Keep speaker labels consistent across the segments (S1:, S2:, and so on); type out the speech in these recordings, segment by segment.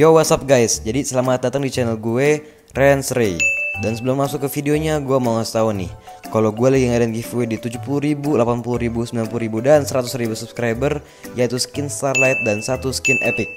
S1: Yo what's up guys, jadi selamat datang di channel gue Rens Ray. Dan sebelum masuk ke videonya gue mau ngasih tau nih Kalau gue lagi ngadain giveaway di 70 ribu, 80 ribu, 90 ribu, dan 100 ribu subscriber Yaitu skin Starlight dan satu skin Epic.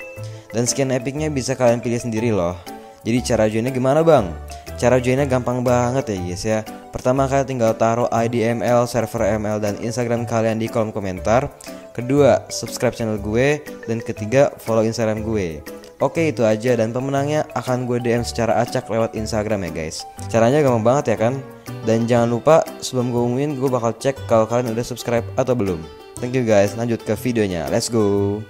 S1: Dan skin Epicnya bisa kalian pilih sendiri loh. Jadi cara joinnya gimana bang? Cara joinnya gampang banget ya guys ya. Pertama kalian tinggal taruh ID ML, server ML, dan Instagram kalian di kolom komentar. Kedua, subscribe channel gue. Dan ketiga, follow Instagram gue Oke itu aja. Dan pemenangnya akan gue DM secara acak lewat Instagram ya guys. Caranya gampang banget ya kan? Dan jangan lupa sebelum gue umumin gue bakal cek kalau kalian udah subscribe atau belum. Thank you guys. Lanjut ke videonya. Let's go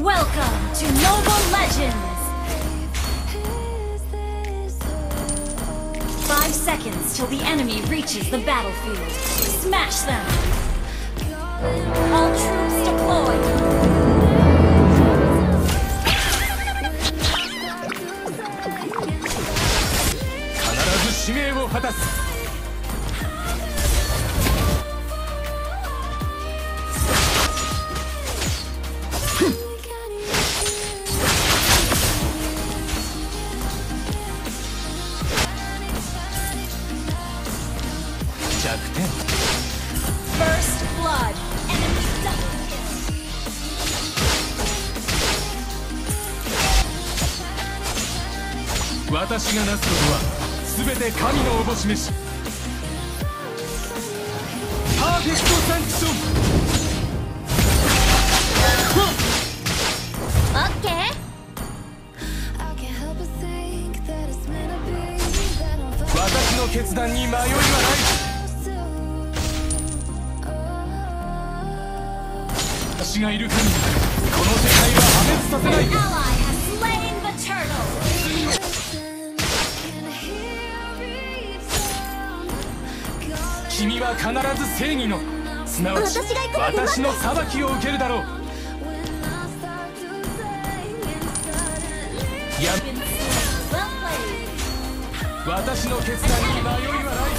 S2: Welcome to Noble Legends.
S3: Is this so?
S2: Five seconds till the enemy reaches the battlefield. Smash them. All troops deployed.
S4: 必ず使命を果たす 私がなすことは全て神のおぼし飯パーフェクトサンクション
S3: to be. That I'm
S4: 私の決断に迷いはない.
S3: Oh.
S4: 私がいる限りこの世界は破滅させない君は必ず正義のすなわち私,の裁きを受けるだろう。や私の決断に迷いはない。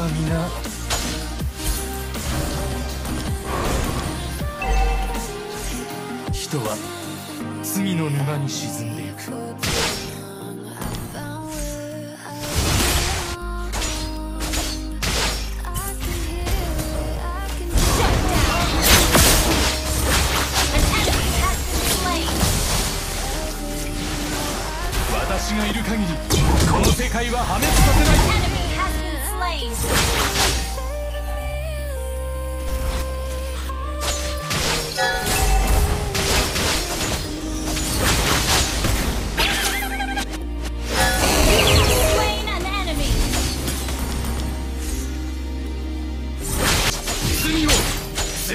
S4: は皆人は罪の沼に沈んでいく。私がいる限りこの世界は破滅させない。償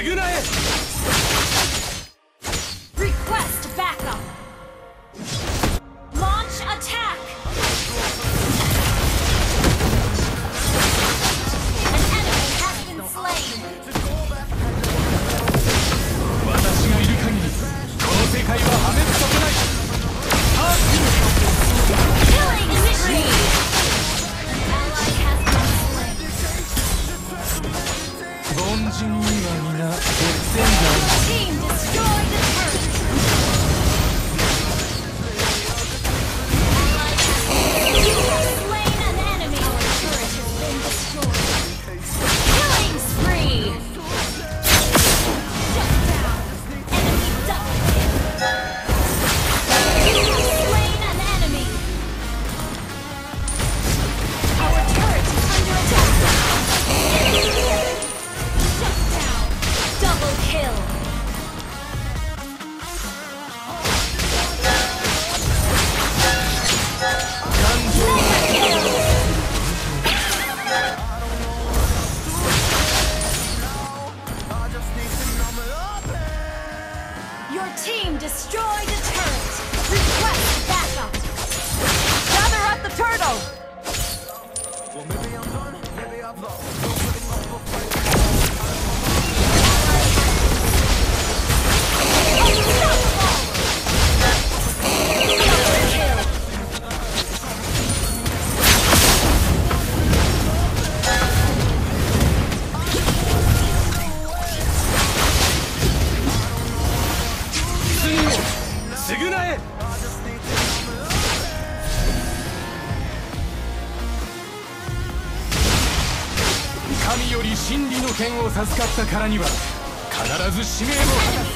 S4: え
S2: kill.
S4: 剣を授かったからには必ず使命を
S2: 果たす。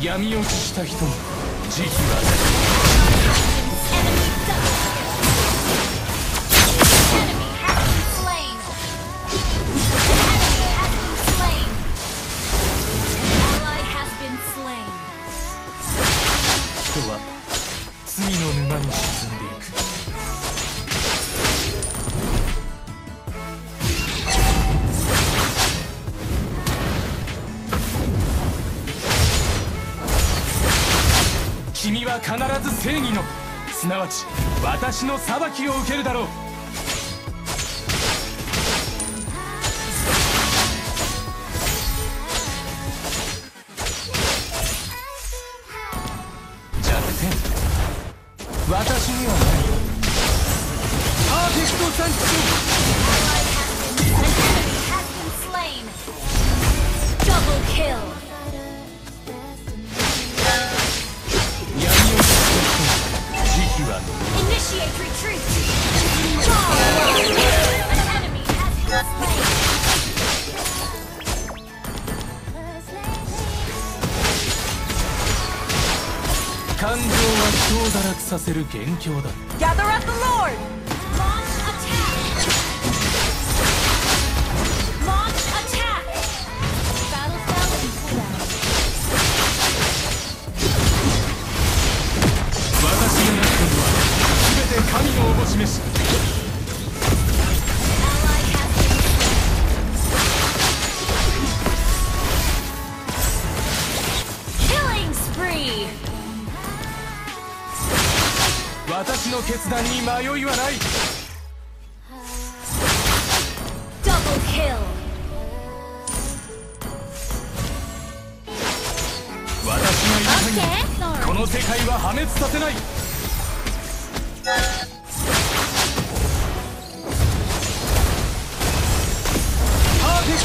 S4: 闇落ちした人も慈悲は。君は必ず正義のすなわち私の裁きを受けるだろう。弱点。私にはない。パーフェクトサンクション
S2: Double kill.
S4: 感情は人を堕落させる元凶だった私の決断に迷いはない。私がい
S2: に
S4: この世界は破滅させない、